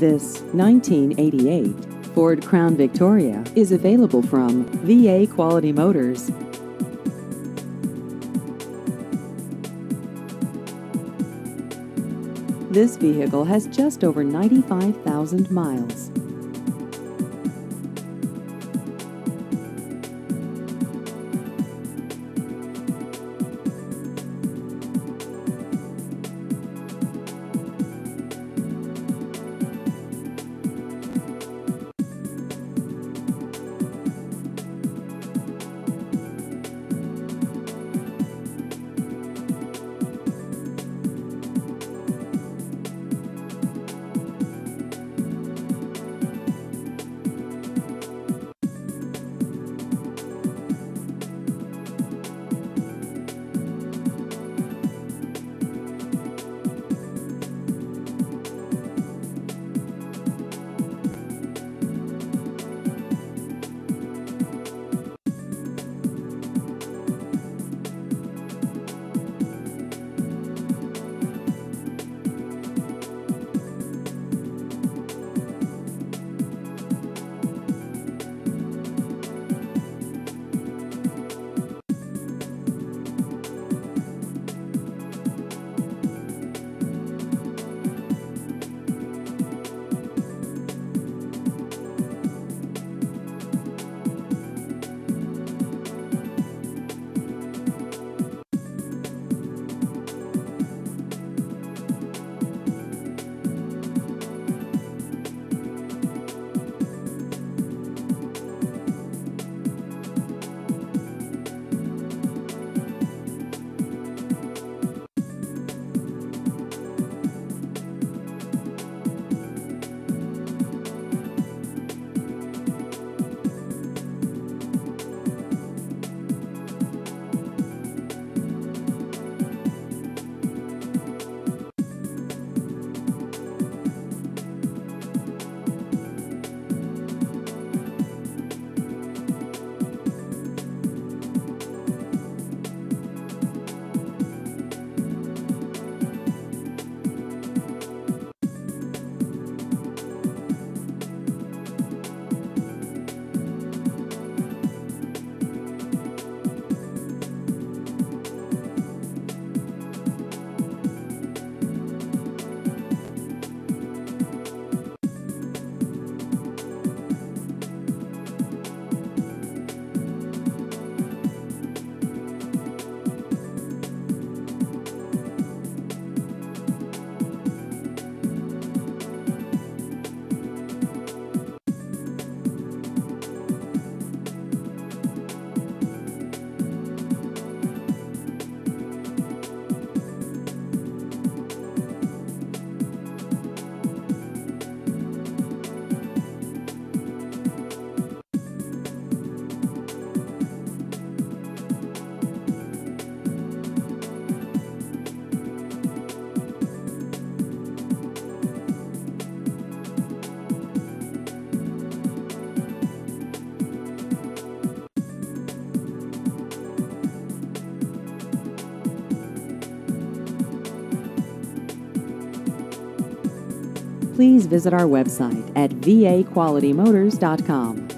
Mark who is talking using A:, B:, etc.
A: This 1988 Ford Crown Victoria is available from VA Quality Motors. This vehicle has just over 95,000 miles. Please visit our website at vaqualitymotors.com.